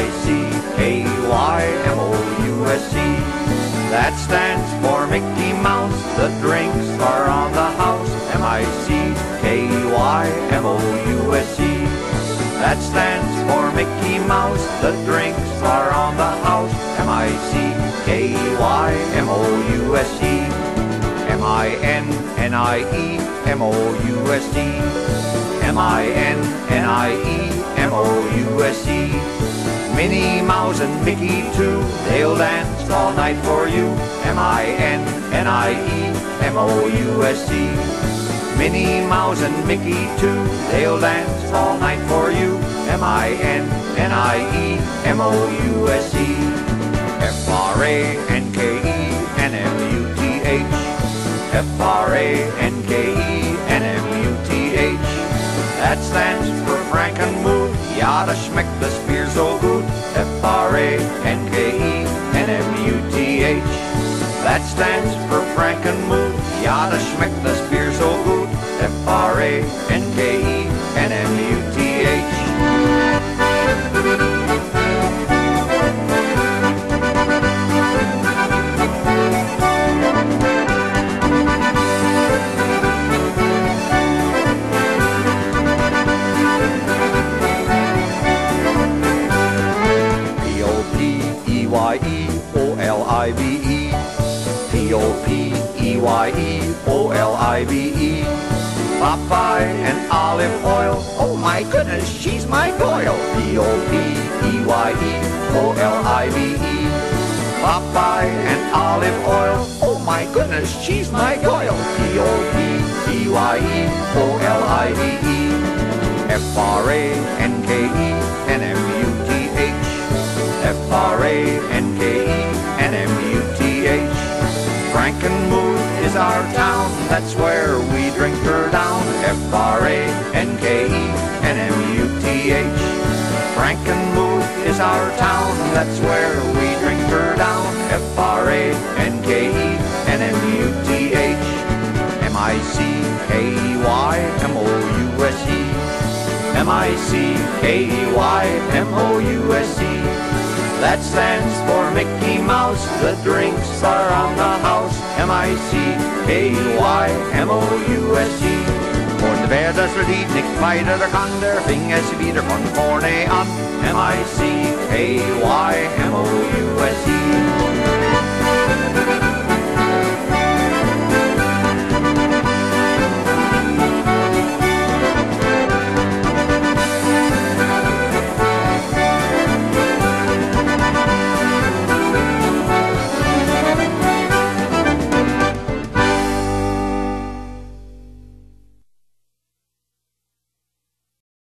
M-I-C-K-Y-M-O-U-S-E. That stands for Mickey Mouse. The drinks are on the house. M-I-C-K-Y-M-O-U-S-E. That stands for Mickey Mouse. The drinks are on the house. M-I-C-K-Y-M-O-U-S-E. M-I-N-N-I-E, M-O-U-S-E. M-I-N-N-I-E, M-O-U-S-E. Minnie Mouse and Mickey too, they'll dance all night for you. M-I-N-N-I-E M-O-U-S-E. Minnie Mouse and Mickey too, they'll dance all night for you. M-I-N-N-I-E M-O-U-S-E. F-R-A-N-K-E-N-M-U-T-H. F-R-A-N-K-E-N-M-U-T-H. Ja, das schmeckt das Bier so gut. F-R-A-N-K-E-N-M-U-T-H. That stands for Frankenmuth. Ja, das schmeckt das Bier so gut. F-R-A-N-K-E-N-M-U-T-H. P-O-P-E-Y-E-O-L-I-V-E P-O-P-E-Y-E-O-L-I-V-E. Popeye and Olive Oyl. Oh my goodness, she's my goyle P-O-P-E-Y-E-O-L-I-V-E. Popeye and Olive Oyl. Oh my goodness, she's my goyle P-O-P-E-Y-E-O-L-I-V-E. F-R-A-N-K-E-N-M-U-T-H Frankenmuth is our town, that's where we drink her down. F-R-A-N-K-E-N-M-U-T-H Frankenmuth is our town, that's where we drink her down. F-R-A-N-K-E-N-M-U-T-H M-I-C-K-E-Y-M-O-U-S-E M-I-C-K-E-Y-M-O-U-S-E That stands for Mickey Mouse. The drinks are on the house. M-I-C-K-E-Y-M-O-U-S-E Voor de verder verdient ik leider kan der ving es wieder von vorne an M-I-C-K-Y